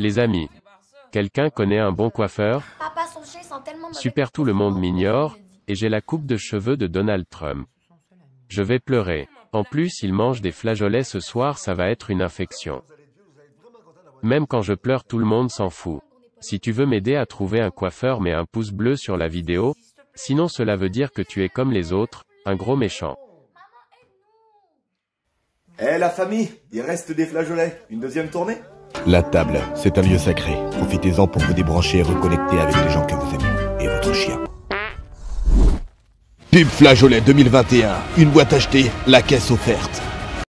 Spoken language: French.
Les amis. Quelqu'un connaît un bon coiffeur? Papa, son chien sent tellement mauvais Super tout le monde m'ignore, et j'ai la coupe de cheveux de Donald Trump. Je vais pleurer. En plus il mange des flageolets ce soir ça va être une infection. Même quand je pleure tout le monde s'en fout. Si tu veux m'aider à trouver un coiffeur mets un pouce bleu sur la vidéo, sinon cela veut dire que tu es comme les autres, un gros méchant. Eh la famille, il reste des flageolets. Une deuxième tournée? La table, c'est un lieu sacré. Profitez-en pour vous débrancher et reconnecter avec les gens que vous aimez. Et votre chien. Pub Flageolet 2021. Une boîte achetée, la caisse offerte.